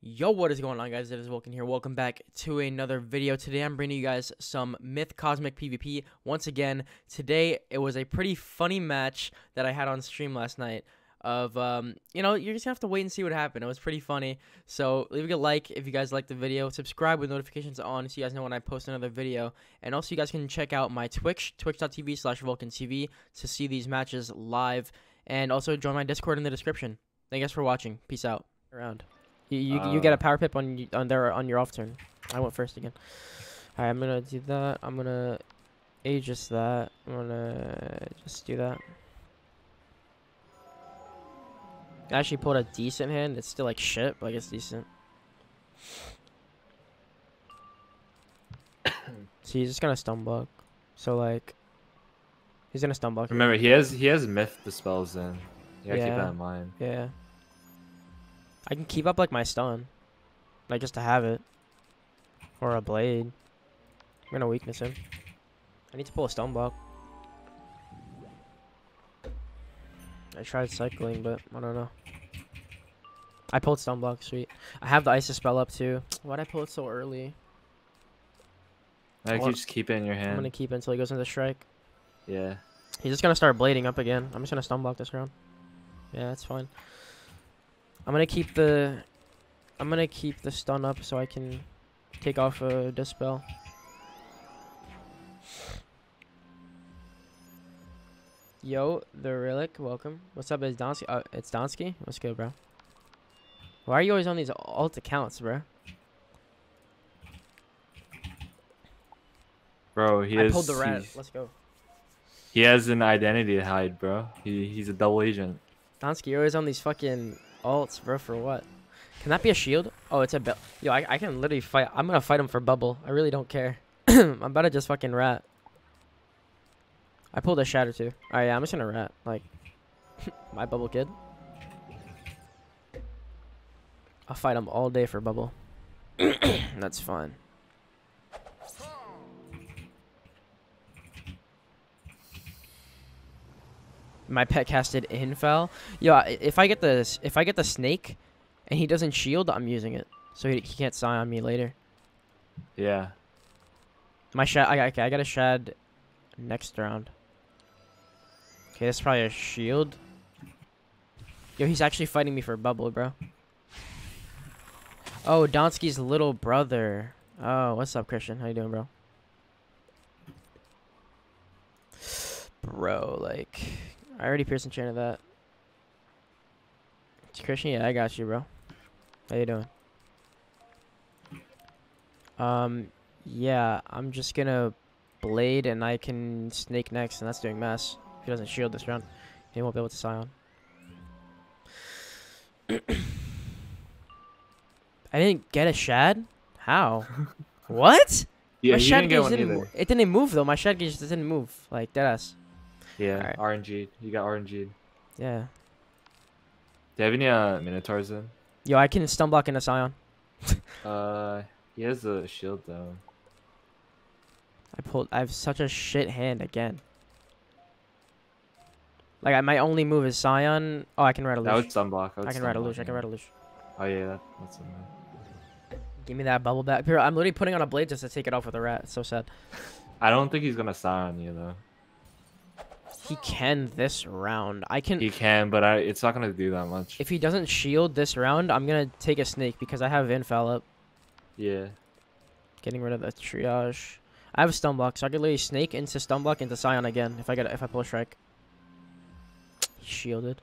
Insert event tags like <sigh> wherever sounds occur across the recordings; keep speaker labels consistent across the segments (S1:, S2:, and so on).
S1: Yo, what is going on, guys? It is VulQn here. Welcome back to another video. Today, I'm bringing you guys some Myth Cosmic PvP. Once again, today it was a pretty funny match that I had on stream last night. Of um, you know, you're just gonna have to wait and see what happened. It was pretty funny. So leave a like if you guys liked the video. Subscribe with notifications on so you guys know when I post another video. And also, you guys can check out my Twitch, twitch.tv/slash VulQnTV to see these matches live. And also join my Discord in the description. Thank you guys for watching. Peace out. Around. You you, you get a
S2: Uh,
S1: power pip on on there on your off turn. I went first again. Alright, I'm gonna do that. I'm gonna Aegis that. I'm gonna just do that. I actually pulled a decent hand. It's still like shit, but like it's decent. <coughs> so he's just gonna stun block. So like he's gonna stun block.
S2: Remember, he has he has myth dispels in. You gotta keep
S1: Yeah.
S2: that in mind.
S1: Yeah. I can keep up like my stun. Like just to have it. Or a blade. I'm gonna weakness him. I need to pull a stun block. I tried cycling, but I don't know. I pulled stun block, sweet. I have the Isis spell up too. Why'd I pull it so early?
S2: Like
S1: Well,
S2: you just keep it in your hand.
S1: I'm gonna keep it until he goes into strike.
S2: Yeah.
S1: He's just gonna start blading up again. I'm just gonna stun block this round. Yeah, that's fine. I'm gonna keep the I'm gonna keep the stun up so I can take off a dispel. Yo, the relic, welcome. What's up, it's Donsky. Uh, it's Donsky. What's good, bro? Why are you always on these alt accounts, bro?
S2: Bro, he
S1: I
S2: has
S1: pulled the rat. Let's go.
S2: he has an identity to hide, bro. He he's a double agent.
S1: Donsky, you're always on these fucking Oh, alts, bro. For what? Can that be a shield? Oh, it's a bell. Yo, I, I can literally fight. I'm gonna fight him for bubble. I really don't care. <clears throat> I'm about to just fucking rat. I pulled a shatter too. Alright, yeah, I'm just gonna rat. Like, <laughs> my bubble kid. I'll fight him all day for bubble. <clears throat> That's fine. My pet casted infel. Yo, if I get the if I get the snake, and he doesn't shield, I'm using it, so he, he can't sign on me later.
S2: Yeah.
S1: My shad. I, okay, I got a shad next round. Okay, that's probably a shield. Yo, he's actually fighting me for bubble, bro. Oh, Donsky's little brother. Oh, what's up, Christian? How you doing, bro? Bro, like, I already pierce enchanted that. Christian, yeah, I got you, bro. How you doing? Um, yeah, I'm just gonna blade and I can snake next, and that's doing mess. If he doesn't shield this round, he won't be able to scion. <coughs> I didn't get a shad. How? <laughs> what?
S2: Yeah,
S1: my shad
S2: didn't
S1: gauge didn't.
S2: either.
S1: It didn't move though. My shad gauge just didn't move. Like deadass.
S2: Yeah,
S1: Alright.
S2: RNG. You got RNG.
S1: Yeah.
S2: Do you have any uh minotaurs in?
S1: Yo, I can stun block in into scion.
S2: Uh, he has a shield though.
S1: I pulled. I have such a shit hand again. Like I, my only move is Scion. Oh, I can ride a
S2: That would stun block.
S1: I can ride a Lush. I can ride a Lush.
S2: Oh yeah, that, that's in there.
S1: Give me that bubble back. Bro, I'm literally putting on a blade just to take it off with a rat. It's so sad. <laughs>
S2: I don't think he's gonna sign you though.
S1: He can this round. I can.
S2: He can, but I it's not gonna do that much.
S1: if he doesn't shield this round, I'm gonna take a snake because I have Infal up.
S2: Yeah.
S1: Getting rid of the triage. I have a stun block, so I could literally snake into stun block into Scion again if I get if I pull a strike. He's shielded.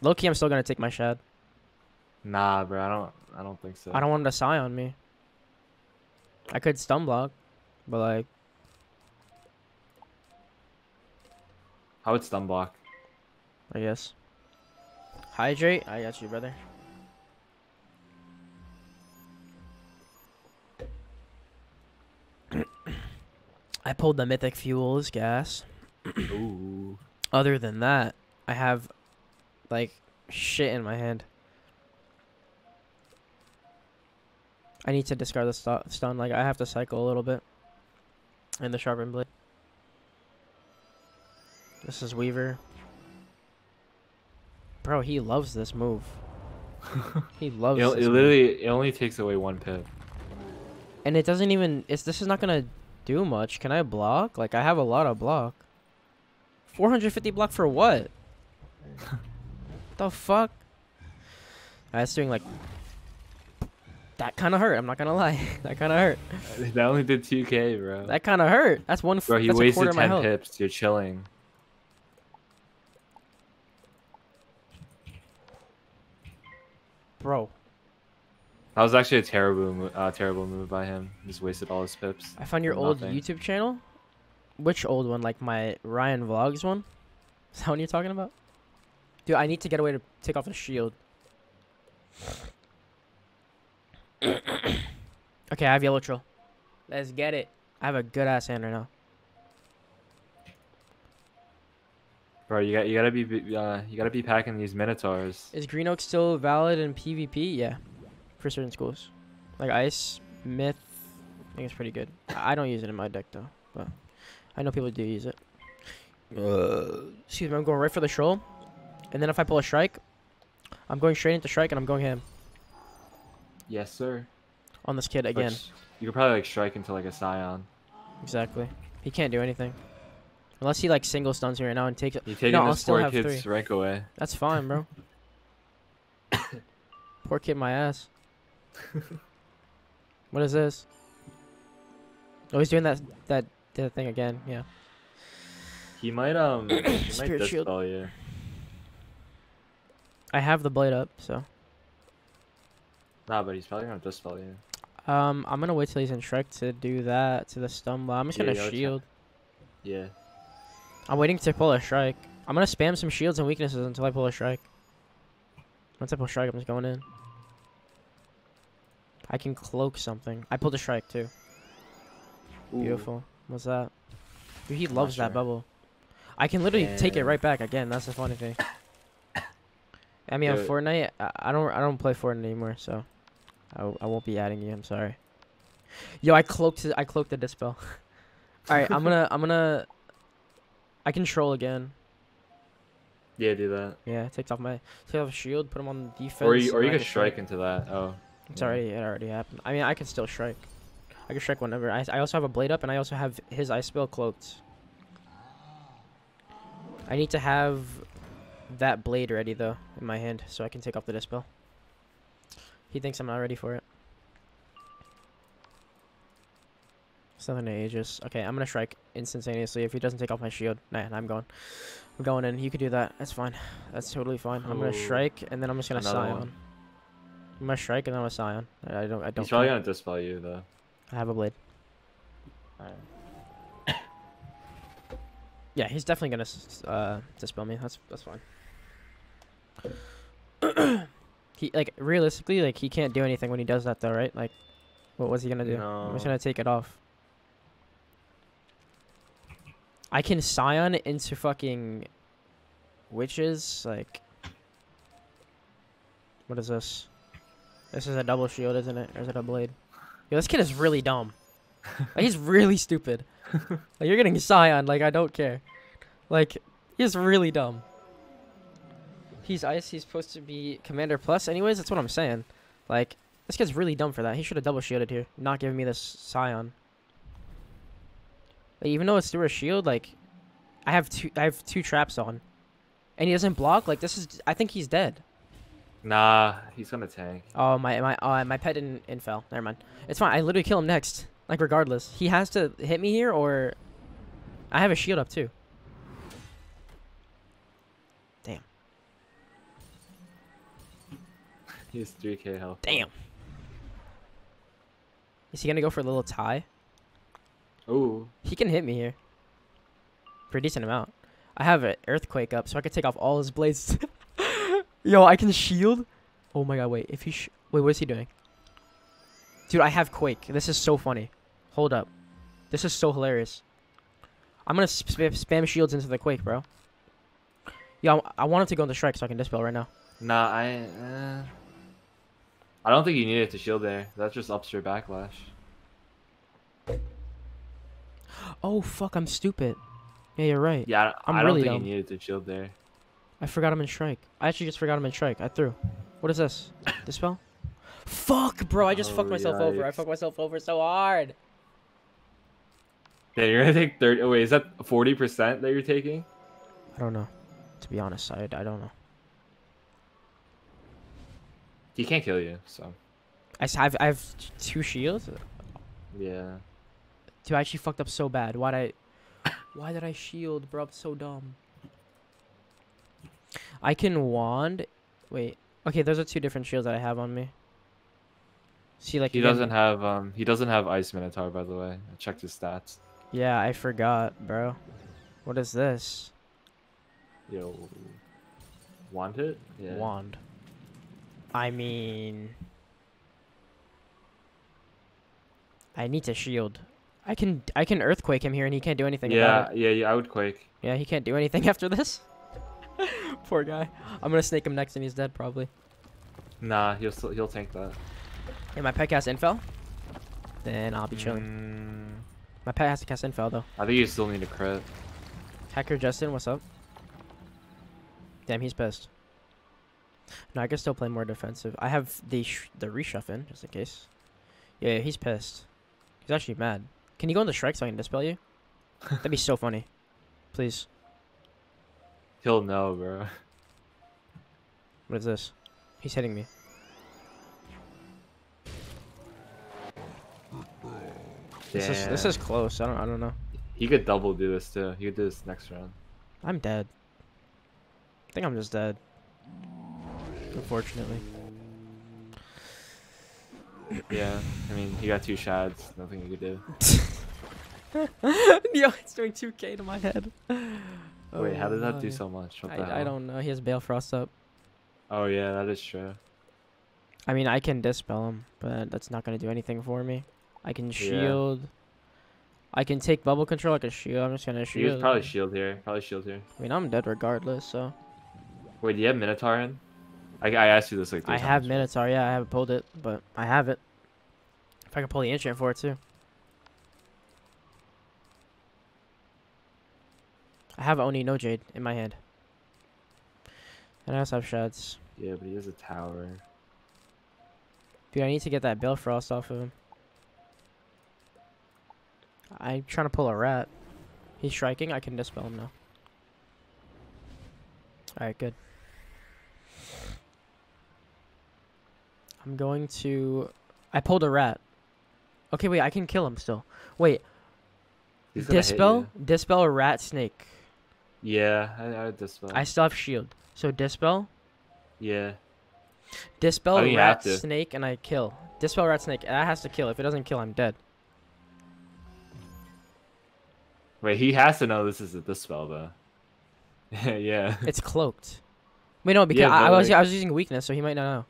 S1: Low key, I'm still gonna take my shad.
S2: Nah, bro. I don't. I don't think so.
S1: I don't want him to Scion me. I could stun block, but like
S2: How would stun block?
S1: I guess. Hydrate. I got you, brother. <clears throat> I pulled the mythic fuels gas. <coughs>
S2: Ooh.
S1: Other than that, I have like shit in my hand. I need to discard the stu- stun. Like I have to cycle a little bit. And the sharpened blade. This is Weaver. Bro, he loves this move. <laughs> He loves
S2: it,
S1: this
S2: it
S1: move.
S2: literally it only takes away one pip.
S1: And it doesn't even it's this is not gonna do much. Can I block? Like I have a lot of block. 450 block for what? <laughs> the fuck? That's doing like that kind of hurt. I'm not gonna lie. <laughs> that kind of hurt.
S2: That only did 2k, bro.
S1: That kind of hurt. That's one.
S2: Bro, he
S1: that's
S2: wasted
S1: quarter
S2: 10 pips. You're chilling.
S1: Bro,
S2: That was actually a terrible, uh, terrible move by him. Just wasted all his pips.
S1: I found your old
S2: nothing.
S1: YouTube channel. Which old one? Like my Ryan Vlogs one? Is that one you're talking about? Dude, I need to get away to take off the shield. <coughs> okay, I have yellow trill. Let's get it. I have a good ass hand right now.
S2: Bro, you got you gotta be be- uh, you gotta be packing these minotaurs.
S1: Is Green Oak still valid in PvP? Yeah, for certain schools, like Ice, Myth. I think it's pretty good. I I don't use it in my deck though, but I know people do use it. Uh, excuse me, I'm going right for the troll, and then if I pull a strike, I'm going straight into strike and I'm going him
S2: Yes, sir.
S1: on this kid again.
S2: s- you could probably like strike into like a scion.
S1: Exactly. He can't do anything unless he like single stuns me right now and takes it.
S2: You taking
S1: No,
S2: this
S1: still
S2: poor
S1: have
S2: kid's
S1: three.
S2: rank away.
S1: That's fine, bro. <coughs> Poor kid, my ass. what is this? Oh, he's doing that that that thing again. Yeah.
S2: He might um he might <coughs>
S1: Spirit shield.
S2: you.
S1: I have the blade up, so
S2: Nah, but he's probably gonna dispel you.
S1: um, I'm gonna wait till he's in Shrek to do that to the stun. I'm just
S2: Yeah,
S1: gonna shield.
S2: Yeah.
S1: I'm waiting to pull a strike. I'm gonna spam some shields and weaknesses until I pull a strike. Once I pull a strike, I'm just going in. I can cloak something. I pulled a strike too.
S2: Ooh.
S1: Beautiful. What's that? Dude, he loves
S2: not
S1: that bubble. I can literally take it right back again. That's the funny thing. <coughs> I mean, on Fortnite, I, I don't, I don't play Fortnite anymore, so I, I won't be adding you. I'm sorry. Yo, I cloaked, I cloaked the dispel. <laughs> All right, I'm gonna, I'm gonna, I can troll again.
S2: Yeah, do that.
S1: Yeah, takes off my, take off shield, put him on defense.
S2: Or you or you could
S1: can
S2: strike into that. Oh.
S1: It's
S2: yeah.
S1: already, it already happened. I mean, I can still strike. I can strike whenever. I, I also have a blade up, and I also have his ice spell cloaked. I need to have that blade ready though in my hand, so I can take off the dispel. He thinks I'm not ready for it. It's nothing to Aegis. Okay, I'm gonna strike instantaneously if he doesn't take off my shield. Nah, I'm going. I'm going in. You could do that. That's fine. That's totally fine. I'm gonna strike, and then I'm just gonna
S2: Another
S1: scion.
S2: one.
S1: I'm gonna strike, and then I'm gonna scion. I don't. I don't.
S2: He's probably
S1: care.
S2: gonna dispel you though.
S1: I have a blade.
S2: Alright.
S1: Yeah, he's definitely gonna uh, dispel me. That's that's fine. <clears throat> he like realistically, like he can't do anything when he does that though, right? Like, what was he gonna do? I'm just gonna take it off. I can scion into fucking witches. Like, what is this? This is a double shield, isn't it? Or is it a blade? Yo, this kid is really dumb. Like, he's <laughs> really stupid. like you're getting scion. Like I don't care. Like he's really dumb. He's ice. He's supposed to be commander plus. Anyways, that's what I'm saying. Like this kid's really dumb for that. He should have double shielded here, not giving me this scion. Like, even though it's through a shield, like I have two. I have two traps on, and he doesn't block. Like this is. I think he's dead.
S2: Nah, he's gonna tank.
S1: Oh my my oh, my pet didn't infel. Never mind. It's fine. I literally kill him next. Like regardless, he has to hit me here or I have a shield up too.
S2: He has 3k health.
S1: Damn. Is he gonna go for a little tie?
S2: Ooh.
S1: He can hit me here. For a decent amount. I have an earthquake up, so I can take off all his blades. <laughs> Yo, I can shield. Oh my god! Wait, if he sh- wait, what is he doing? Dude, I have quake. This is so funny. Hold up, this is so hilarious. I'm gonna sp- spam shields into the quake, bro. Yo, I, I want him to go into strike so I can dispel right now.
S2: Nah, I. Uh, I don't think you needed to shield there. That's just ups your backlash.
S1: Oh fuck, I'm stupid. Yeah, you're right.
S2: Yeah, I,
S1: I'm
S2: I don't
S1: really
S2: think
S1: dumb.
S2: needed to shield there.
S1: I forgot him in strike. I actually just forgot him in strike. I threw. What is this? <laughs> Dispel? Fuck, bro! I just fucked
S2: Oh,
S1: myself over. I fucked myself over so hard.
S2: Yeah, you're gonna take thirty. Oh, wait, is that forty percent that you're taking?
S1: I don't know. To be honest, I, I don't know.
S2: He can't kill you, so
S1: I I've, I have two shields.
S2: yeah.
S1: Dude, I actually fucked up so bad. Why'd I... Why did I shield, bro? I'm so dumb. I can wand... Wait. Okay, those are two different shields that I have on me. See, like...
S2: He
S1: again-
S2: doesn't have um. He doesn't have ice minotaur, by the way. I checked his stats.
S1: Yeah, I forgot, bro. What is this?
S2: Yo, want it? Yeah.
S1: Wand. I mean... I need to shield. I can I can earthquake him here and he can't do anything about it.
S2: Yeah, yeah, yeah. I would quake.
S1: Yeah, he can't do anything <laughs> after this. <laughs> Poor guy. I'm gonna snake him next and he's dead probably.
S2: Nah, he'll still he'll tank that.
S1: Hey, my pet cast infel. Then I'll be chilling.
S2: Mm,
S1: My pet has to cast infel though.
S2: I think you still need a crit.
S1: Hacker Justin, what's up? Damn, he's pissed. No, I can still play more defensive. I have the sh- the reshuff in just in case. Yeah, yeah, he's pissed. He's actually mad. Can you go on the strike so I can dispel you? That'd be so <laughs> funny. Please.
S2: He'll know, bro.
S1: What is this? He's hitting me. This is this is close. I don't I don't know.
S2: He could double do this too. He could do this next round.
S1: I'm dead. I think I'm just dead. Unfortunately.
S2: Yeah, I mean, he got two shads. Nothing you could do. <laughs>
S1: Yo, it's doing 2k to my head.
S2: Wait, how
S1: Oh
S2: did that do
S1: my.
S2: so much?
S1: I, I don't know. He has Balefrost up.
S2: Oh yeah, that is true.
S1: I mean, I can dispel him, but that's not gonna do anything for me. I can shield. I can take bubble control. I can shield. I'm just gonna
S2: He
S1: shield.
S2: was probably shield here. Probably shield here.
S1: I mean, I'm dead regardless. So
S2: Wait, do you have Minotaur in? I, I asked you this like three
S1: I have. Minotaur. Yeah, I haven't pulled it, but I have it. If I can pull the enchant for it too. I have Oni no Jade in my hand. And I also have Shads.
S2: Yeah, but he has a tower.
S1: Dude, I need to get that Balefrost off of him. I'm trying to pull a rat. He's striking. I can dispel him now. Alright, good. I'm going to... I pulled a rat. Okay, wait, I can kill him still. Wait,
S2: He's gonna hit
S1: dispel? Dispel a rat snake.
S2: Yeah, I, I dispel.
S1: I still have shield. So dispel?
S2: yeah.
S1: Dispel
S2: I you
S1: rat snake and I kill. Dispel rat snake. That has to kill. If it doesn't kill, I'm dead.
S2: Wait, he has to know this is a dispel though. <laughs> yeah.
S1: It's cloaked. Wait, no, because
S2: Yeah,
S1: I, I was I was using weakness, so he might not know.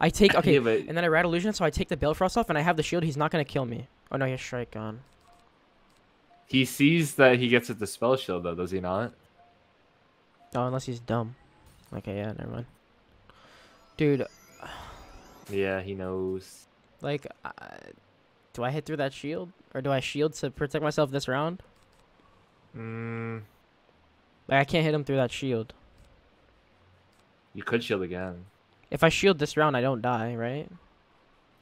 S1: I take <laughs> okay,
S2: Yeah, but
S1: and then I rat illusion, so I take the Balefrost off, and I have the shield. He's not gonna kill me. Oh no, he has strike on.
S2: He sees that he gets a spell shield though, does he not?
S1: Oh, unless he's dumb. Okay, yeah, never mind. Dude,
S2: Yeah, he knows.
S1: like, uh, do I hit through that shield, or do I shield to protect myself this round?
S2: Mm,
S1: Like, I can't hit him through that shield.
S2: you could shield again.
S1: If I shield this round, I don't die, right?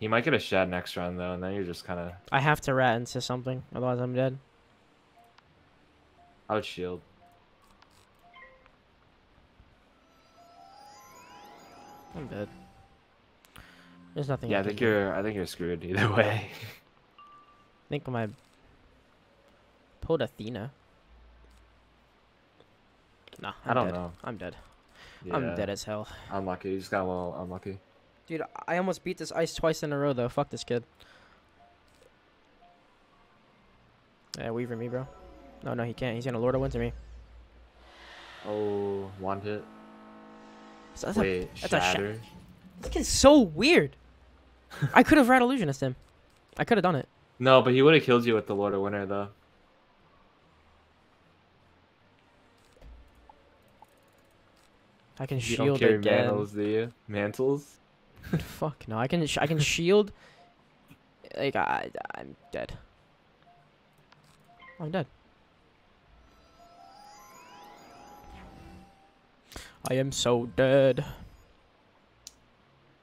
S2: He might get a shad next round though, and then you're just kind of.
S1: I have to rat into something, otherwise I'm dead.
S2: I would shield.
S1: I'm dead. There's nothing.
S2: Yeah, I
S1: can
S2: think
S1: do.
S2: you're. I think you're screwed either <laughs> way.
S1: I think my pulled Athena. Nah, I'm
S2: I don't
S1: dead.
S2: know.
S1: I'm dead.
S2: Yeah,
S1: I'm dead as hell.
S2: Unlucky. You just got a little unlucky.
S1: Dude, I almost beat this ice twice in a row though. Fuck this kid. Yeah, Weaver me, bro. No, no, he can't. He's gonna Lord of Winter me.
S2: Oh, one hit.
S1: So that's a,
S2: Wait,
S1: that's a sha-
S2: shatter.
S1: this kid's so weird. <laughs> I could have Rat Illusionist him. I could have done it.
S2: No, but he would have killed you with the Lord of Winter though.
S1: I can
S2: You don't
S1: shield
S2: carry
S1: again.
S2: mantles, do you? Mantles? <laughs>
S1: Fuck no. I can sh- I can <laughs> shield. Like I I'm dead. I'm dead. I am so dead.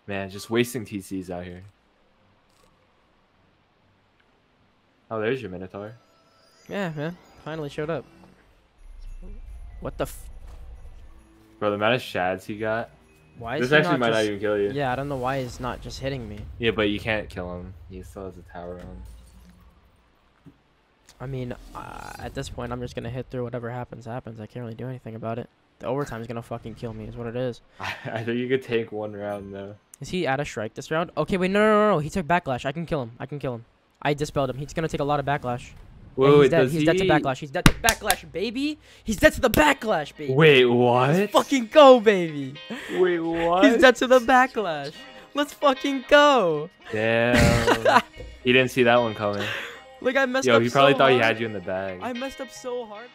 S2: Man, just wasting TCs out here. Oh, there's your Minotaur.
S1: Yeah, man. Finally showed up. What the f-
S2: Bro, the amount of shads he got.
S1: Why is
S2: This actually might
S1: just...
S2: not even kill you.
S1: Yeah, I don't know why he's not just hitting me.
S2: Yeah, but you can't kill him. He still has a tower on.
S1: I mean, uh, at this point, I'm just gonna hit through whatever happens, happens. I can't really do anything about it. The overtime is gonna fucking kill me, is what it is. <laughs>
S2: I think you could take one round though.
S1: Is he out of strike this round? Okay, wait, no, no, no, no. He took backlash. I can kill him. I can kill him. I dispelled him. He's gonna take a lot of backlash.
S2: Wait,
S1: he's
S2: wait,
S1: dead. He's
S2: he...
S1: dead to backlash. He's dead to backlash, baby. He's dead to the backlash, baby.
S2: Wait, what?
S1: Let's fucking go, baby.
S2: Wait, what? <laughs>
S1: He's dead to the backlash. Let's fucking go.
S2: Damn. <laughs> he didn't see that one coming.
S1: Like I messed
S2: Yo,
S1: up Yo,
S2: he probably
S1: so
S2: thought he had you in the bag.
S1: I messed up so hard.